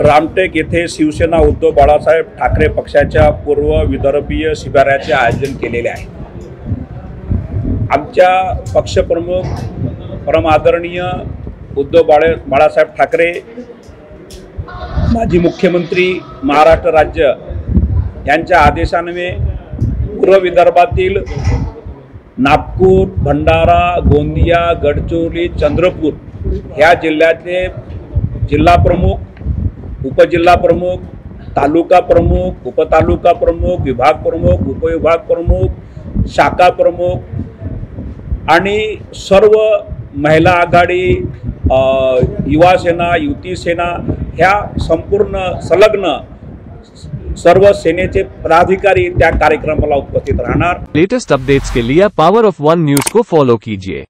रामटेक येथे शिवसेना उद्धव बाळासाहेब ठाकरे पक्षाच्या पूर्व विदर्भीय शिबिराचे आयोजन केलेले आहे. आमच्या पक्षप्रमुख परम आदरणीय उद्धव बाळे बाळासाहेब ठाकरे माजी मुख्यमंत्री महाराष्ट्र राज्य यांच्या आदेशान्वये पूर्व विदर्भातील नागपूर भंडारा गोंदिया गडचिरोली चंद्रपूर ह्या जिल्ह्यातले जिल्हाप्रमुख उपजिल्हा प्रमुख तालुका प्रमुख उपतालुका प्रमुख विभाग प्रमुख उपविभाग प्रमुख शाखा प्रमुख आणि सर्व महिला आघाडी युवासेना युवा सेना युती सेना ह्या संपूर्ण संलग्न सर्व सेनेचे पदाधिकारी त्या कार्यक्रमाला उपस्थित राहणार. लेटेस्ट अपडेट्स के लिए पावर ऑफ वन न्यूज को फॉलो कीजिए।